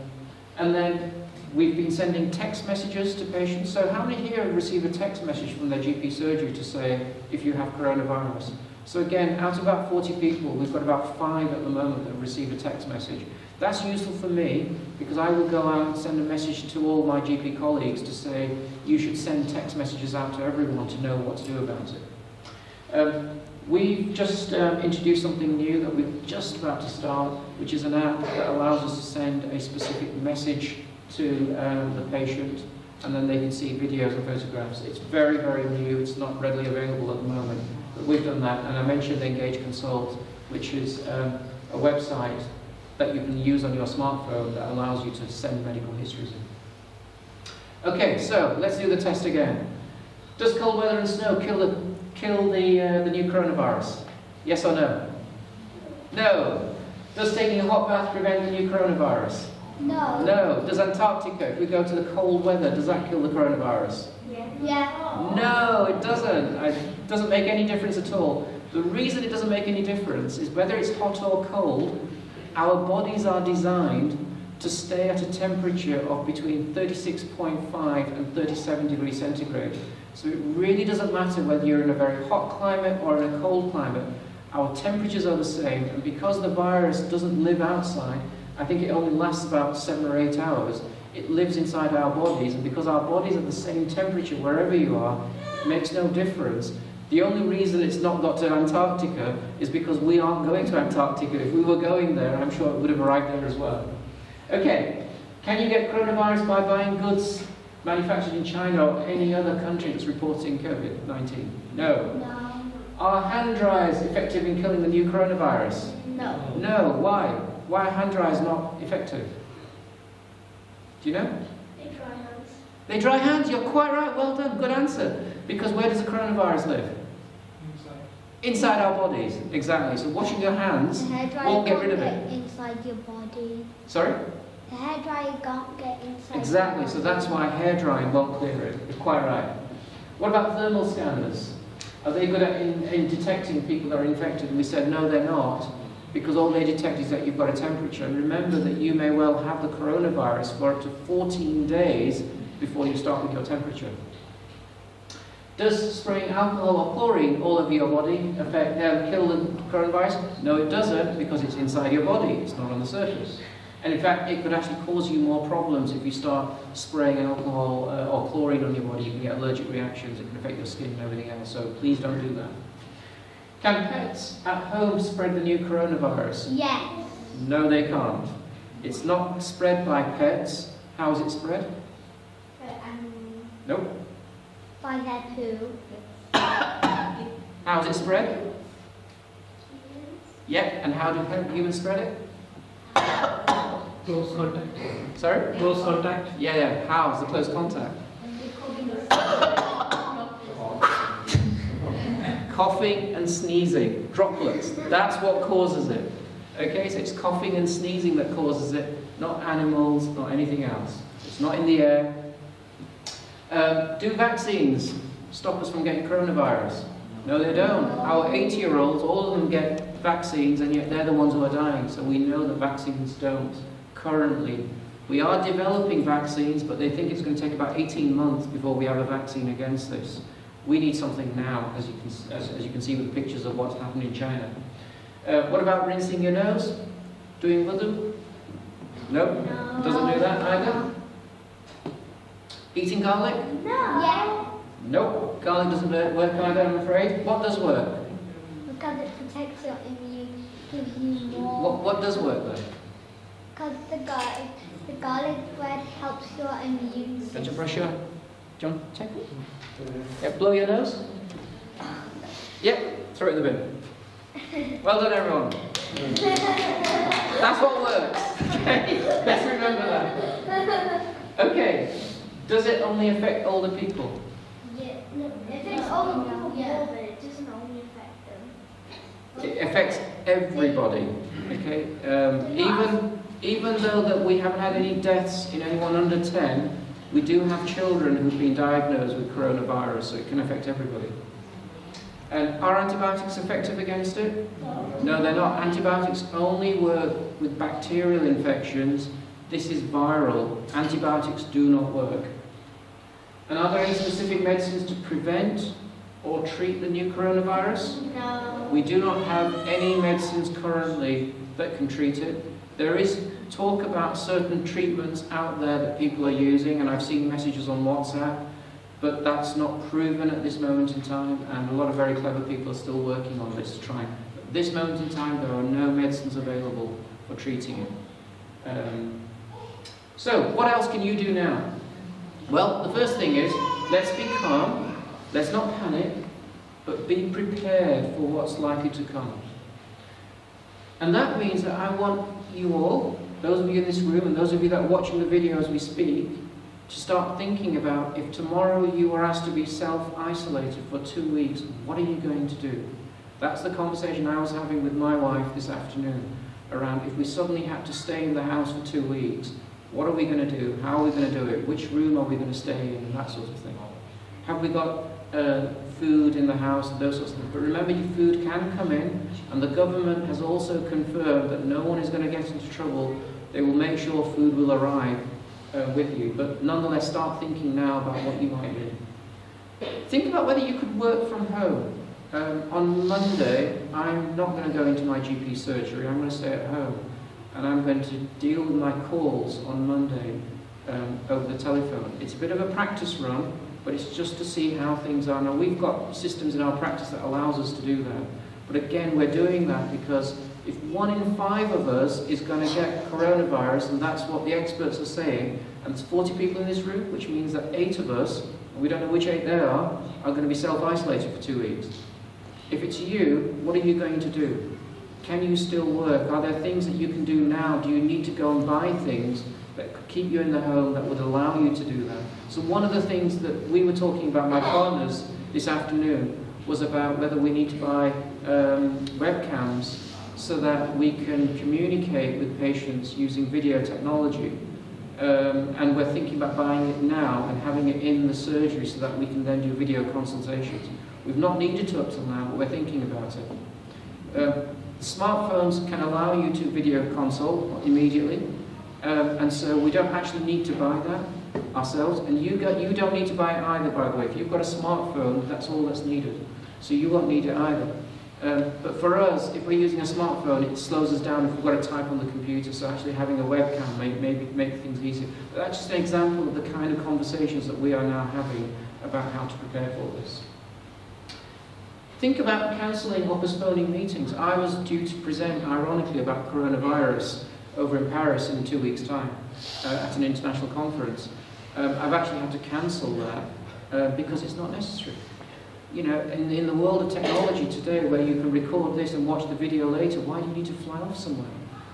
and then We've been sending text messages to patients. So how many here have received a text message from their GP surgery to say if you have coronavirus? So again, out of about 40 people, we've got about five at the moment that receive a text message. That's useful for me because I will go out and send a message to all my GP colleagues to say you should send text messages out to everyone to know what to do about it. Um, we've just um, introduced something new that we're just about to start, which is an app that allows us to send a specific message to um, the patient and then they can see videos and photographs. It's very, very new. It's not readily available at the moment. But we've done that. And I mentioned Engage Consult, which is um, a website that you can use on your smartphone that allows you to send medical histories in. Okay, so let's do the test again. Does cold weather and snow kill the, kill the, uh, the new coronavirus? Yes or no? No. Does taking a hot bath prevent the new coronavirus? No. No. Does Antarctica, if we go to the cold weather, does that kill the coronavirus? Yeah. yeah. No, it doesn't. It doesn't make any difference at all. The reason it doesn't make any difference is whether it's hot or cold, our bodies are designed to stay at a temperature of between 36.5 and 37 degrees centigrade. So it really doesn't matter whether you're in a very hot climate or in a cold climate. Our temperatures are the same, and because the virus doesn't live outside, I think it only lasts about seven or eight hours. It lives inside our bodies, and because our bodies are the same temperature wherever you are, it makes no difference. The only reason it's not got to Antarctica is because we aren't going to Antarctica. If we were going there, I'm sure it would have arrived there as well. Okay, can you get coronavirus by buying goods manufactured in China or any other country that's reporting COVID-19? No. No. Are hand dryers effective in killing the new coronavirus? No. No. Why? why hand dryers not effective? Do you know? They dry hands. They dry hands, you're quite right, well done, good answer. Because where does the coronavirus live? Inside. Inside our bodies, exactly. So washing your hands won't get rid of it. inside your body. Sorry? Hair dryer can't get inside Exactly, so that's why hair drying won't clear it. You're quite right. What about thermal scanners? Are they good at in, in detecting people that are infected? And we said, no, they're not, because all they detect is that you've got a temperature. And remember that you may well have the coronavirus for up to 14 days before you start with your temperature. Does spraying alcohol or chlorine all over your body affect, uh, kill the coronavirus? No, it doesn't, because it's inside your body, it's not on the surface. And in fact, it could actually cause you more problems if you start spraying alcohol uh, or chlorine on your body. You can get allergic reactions, it can affect your skin and everything else, so please don't do that. Can pets at home spread the new coronavirus? Yes. No, they can't. It's not spread by pets. How is it spread? Um, Nope. by their poo. How is it spread? Yep, and how do humans spread it? Close contact. Sorry? Close contact. Yeah, yeah, how is the close contact? coughing and sneezing, droplets. That's what causes it. Okay, so it's coughing and sneezing that causes it, not animals, not anything else. It's not in the air. Um, do vaccines stop us from getting coronavirus? No, they don't. Our 80-year-olds, all of them get vaccines, and yet they're the ones who are dying. So we know that vaccines don't currently. We are developing vaccines, but they think it's going to take about 18 months before we have a vaccine against this. We need something now, as you can, as, as you can see with the pictures of what's happened in China. Uh, what about rinsing your nose? Doing wudu? Nope. No. Doesn't do that either. Eating garlic? No. Yeah. Nope. Garlic doesn't work either, I'm afraid. What does work? Because it protects your immune, gives you more. What, what does work though? Because the garlic, the garlic bread helps your immune Don't you brush your... John, check it. Yeah, blow your nose. Yep, throw it in the bin. [LAUGHS] Well done, everyone. That's what works. Okay, let's remember that. Okay, does it only affect older people? Yeah. No, it affects all people more, but it doesn't only affect. It affects everybody. Okay, um, even even though that we haven't had any deaths in anyone under 10, we do have children who've been diagnosed with coronavirus, so it can affect everybody. And are antibiotics effective against it? No, they're not. Antibiotics only work with bacterial infections. This is viral. Antibiotics do not work. And are there any specific medicines to prevent or treat the new coronavirus? No. We do not have any medicines currently that can treat it. There is talk about certain treatments out there that people are using, and I've seen messages on WhatsApp, but that's not proven at this moment in time, and a lot of very clever people are still working on this to try. At this moment in time, there are no medicines available for treating it. Um, so, what else can you do now? Well, the first thing is, let's be calm, let's not panic, but be prepared for what's likely to come. And that means that I want you all, those of you in this room and those of you that are watching the video as we speak, to start thinking about if tomorrow you are asked to be self-isolated for two weeks, what are you going to do? That's the conversation I was having with my wife this afternoon around if we suddenly had to stay in the house for two weeks, what are we going to do? How are we going to do it? Which room are we going to stay in? And that sort of thing. Have we got uh, food in the house those sorts of things? But remember, your food can come in, and the government has also confirmed that no one is going to get into trouble. They will make sure food will arrive uh, with you. But nonetheless, start thinking now about what you might do. Think about whether you could work from home. Um, on Monday, I'm not going to go into my GP surgery. I'm going to stay at home. And I'm going to deal with my calls on Monday um, over the telephone. It's a bit of a practice run, but it's just to see how things are. Now, we've got systems in our practice that allows us to do that. But again, we're doing that because if one in five of us is going to get coronavirus, and that's what the experts are saying, and there's 40 people in this room, which means that eight of us, and we don't know which eight they are, are going to be self-isolated for two weeks. If it's you, what are you going to do? Can you still work? Are there things that you can do now? Do you need to go and buy things that could keep you in the home that would allow you to do that? So one of the things that we were talking about, my partners, this afternoon, was about whether we need to buy um, webcams so that we can communicate with patients using video technology. Um, and we're thinking about buying it now and having it in the surgery so that we can then do video consultations. We've not needed to up till now, but we're thinking about it. Um, smartphones can allow you to video consult immediately, um, and so we don't actually need to buy that ourselves. And you, got, you don't need to buy it either, by the way. If you've got a smartphone, that's all that's needed. So you won't need it either. Um, but for us, if we're using a smartphone, it slows us down if we've got to type on the computer, so actually having a webcam may maybe make things easier. But that's just an example of the kind of conversations that we are now having about how to prepare for this. Think about cancelling or postponing meetings. I was due to present, ironically, about coronavirus over in Paris in two weeks' time uh, at an international conference. Um, I've actually had to cancel that uh, because it's not necessary you know, in, in the world of technology today where you can record this and watch the video later, why do you need to fly off somewhere?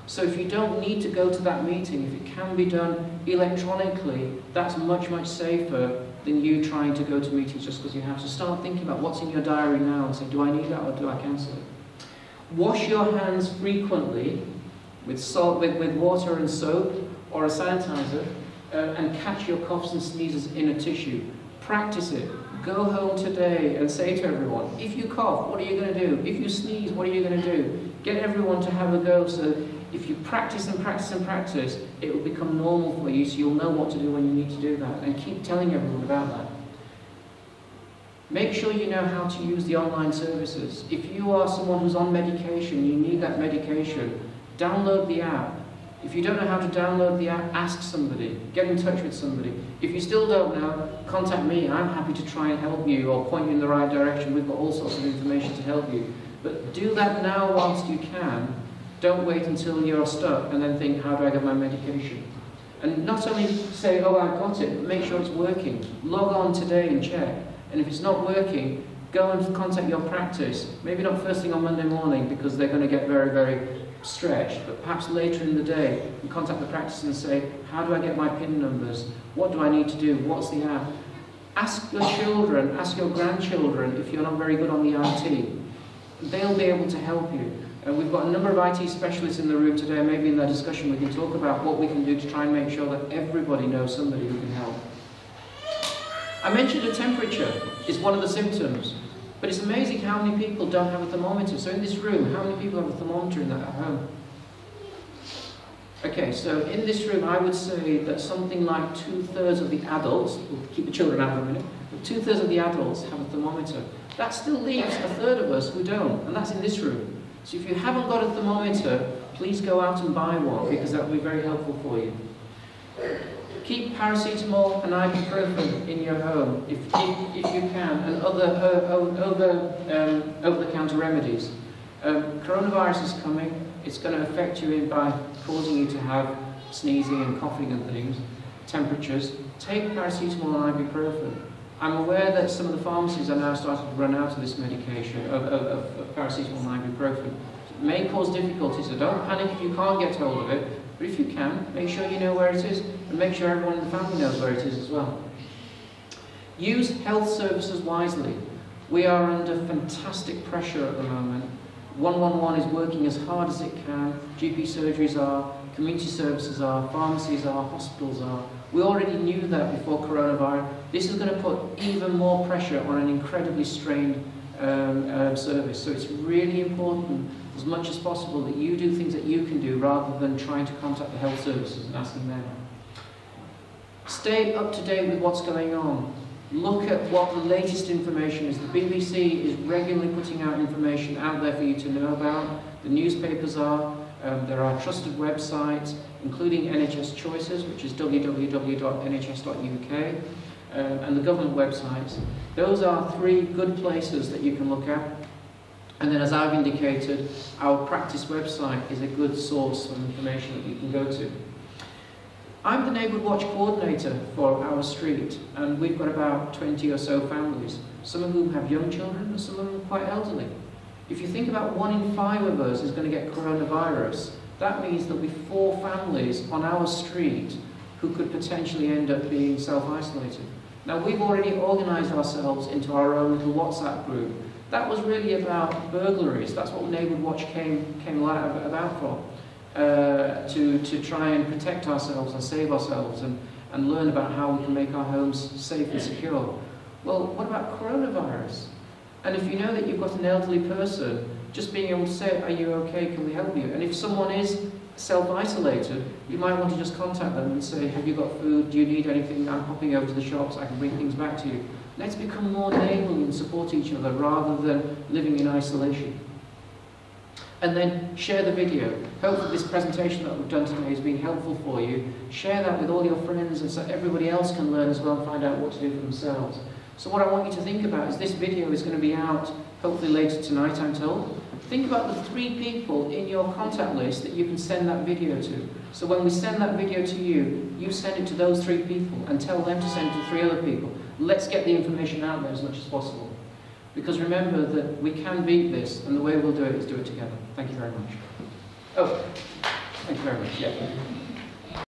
So if you don't need to go to that meeting, if it can be done electronically, that's much, much safer than you trying to go to meetings just because you have to. Start thinking about what's in your diary now and say, do I need that or do I cancel it? Wash your hands frequently with, salt, with, with water and soap or a sanitizer uh, and catch your coughs and sneezes in a tissue. Practice it. Go home today and say to everyone, if you cough, what are you going to do? If you sneeze, what are you going to do? Get everyone to have a go so if you practice and practice and practice, it will become normal for you so you'll know what to do when you need to do that. And keep telling everyone about that. Make sure you know how to use the online services. If you are someone who's on medication, you need that medication, download the app if you don't know how to download the app, ask somebody. Get in touch with somebody. If you still don't know, contact me. I'm happy to try and help you or point you in the right direction. We've got all sorts of information to help you. But do that now whilst you can. Don't wait until you're stuck and then think, how do I get my medication? And not only say, oh, I've got it, but make sure it's working. Log on today and check. And if it's not working, go and contact your practice. Maybe not first thing on Monday morning because they're going to get very, very stretched, but perhaps later in the day, you contact the practice and say, how do I get my PIN numbers? What do I need to do? What's the app? Ask your children, ask your grandchildren if you're not very good on the IT. They'll be able to help you. Uh, we've got a number of IT specialists in the room today, maybe in the discussion we can talk about what we can do to try and make sure that everybody knows somebody who can help. I mentioned a temperature is one of the symptoms. But it's amazing how many people don't have a thermometer. So in this room, how many people have a thermometer in that at home? Okay, so in this room, I would say that something like two-thirds of the adults, we'll keep the children out for a minute, two-thirds of the adults have a thermometer. That still leaves a third of us who don't, and that's in this room. So if you haven't got a thermometer, please go out and buy one, because that will be very helpful for you. Keep paracetamol and ibuprofen in your home if, if, if you can, and other uh, um, over-the-counter remedies. Um, coronavirus is coming. It's going to affect you by causing you to have sneezing and coughing and things, temperatures. Take paracetamol and ibuprofen. I'm aware that some of the pharmacies are now starting to run out of this medication, of, of, of paracetamol and ibuprofen. It may cause difficulties, so don't panic if you can't get hold of it, but if you can, make sure you know where it is and make sure everyone in the family knows where it is as well. Use health services wisely. We are under fantastic pressure at the moment. 111 is working as hard as it can. GP surgeries are, community services are, pharmacies are, hospitals are. We already knew that before coronavirus. This is going to put even more pressure on an incredibly strained um, um, service. So it's really important as much as possible that you do things that you can do rather than trying to contact the health services and asking them. Stay up to date with what's going on. Look at what the latest information is. The BBC is regularly putting out information out there for you to know about. The newspapers are. Um, there are trusted websites, including NHS Choices, which is www.nhs.uk, um, and the government websites. Those are three good places that you can look at. And then as I've indicated, our practice website is a good source of information that you can go to. I'm the Neighbourhood Watch coordinator for our street, and we've got about 20 or so families, some of whom have young children and some of them are quite elderly. If you think about one in five of us is going to get coronavirus, that means there'll be four families on our street who could potentially end up being self-isolated. Now, we've already organised ourselves into our own little WhatsApp group, that was really about burglaries. That's what Neighbourhood Watch came, came about for. Uh, to, to try and protect ourselves and save ourselves and, and learn about how we can make our homes safe and secure. Well, what about coronavirus? And if you know that you've got an elderly person, just being able to say, are you okay, can we help you? And if someone is self-isolated, you might want to just contact them and say, have you got food, do you need anything, I'm popping over to the shops, I can bring things back to you. Let's become more neighbourly and support each other rather than living in isolation. And then share the video. Hopefully this presentation that we've done today has been helpful for you. Share that with all your friends and so everybody else can learn as well and find out what to do for themselves. So what I want you to think about is this video is going to be out hopefully later tonight, I'm told. Think about the three people in your contact list that you can send that video to. So when we send that video to you, you send it to those three people and tell them to send it to three other people. Let's get the information out there as much as possible. Because remember that we can beat this, and the way we'll do it is do it together. Thank you very much. Oh, thank you very much. Yeah.